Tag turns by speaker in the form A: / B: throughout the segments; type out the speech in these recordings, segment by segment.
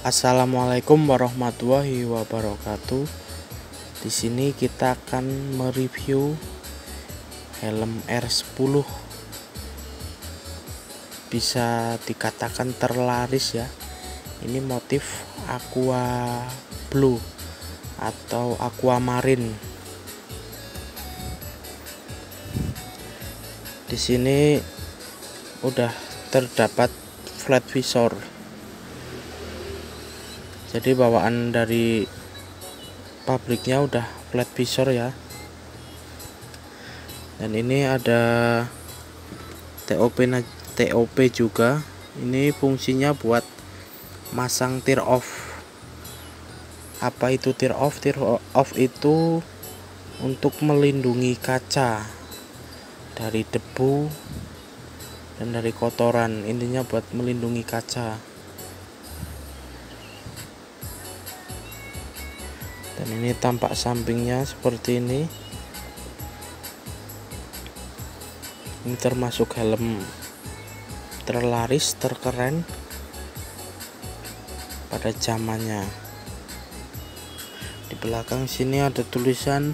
A: Assalamualaikum warahmatullahi wabarakatuh. Di sini kita akan mereview helm R10. Bisa dikatakan terlaris ya. Ini motif aqua blue atau aquamarine. Di sini udah terdapat flat visor jadi bawaan dari pabriknya udah flat visor ya. Dan ini ada TOP TOP juga. Ini fungsinya buat masang tear off. Apa itu tear off? Tear off itu untuk melindungi kaca dari debu dan dari kotoran. Intinya buat melindungi kaca dan ini tampak sampingnya seperti ini. Ini termasuk helm terlaris terkeren pada zamannya. Di belakang sini ada tulisan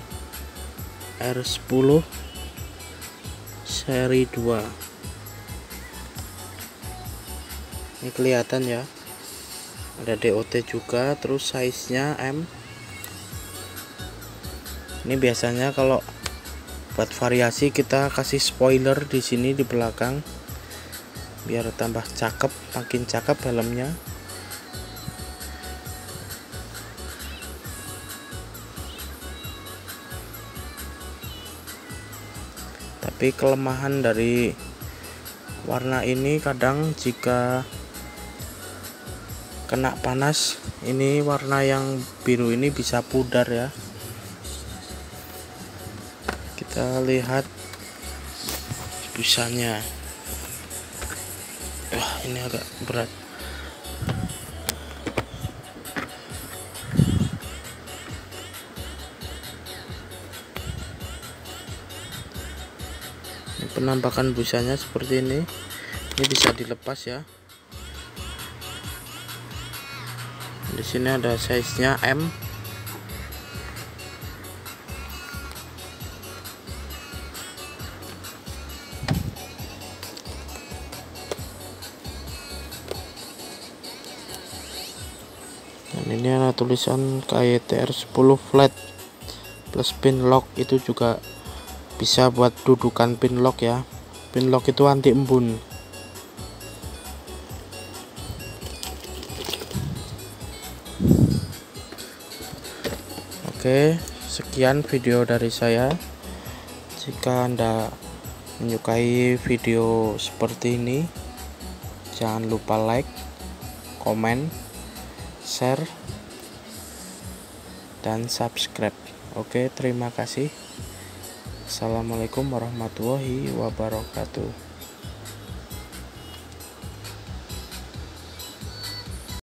A: R10 seri 2 ini kelihatan ya. Ada DOT juga terus size nya M ini biasanya kalau buat variasi kita kasih spoiler di sini di belakang. Biar tambah cakep makin cakep helmnya tapi kelemahan dari warna ini kadang jika kena panas ini warna yang biru ini bisa pudar ya kita lihat busanya wah ini agak berat. Ini penampakan busanya seperti ini. Ini bisa dilepas ya. Di sini ada size nya M dan ini ada tulisan KYTR 10 flat plus pin lock itu juga bisa buat dudukan pin lock ya. Pin lock itu anti embun. Oke sekian video dari saya. Jika anda menyukai video seperti ini jangan lupa like komen share dan subscribe. Oke terima kasih. Assalamualaikum warahmatullahi wabarakatuh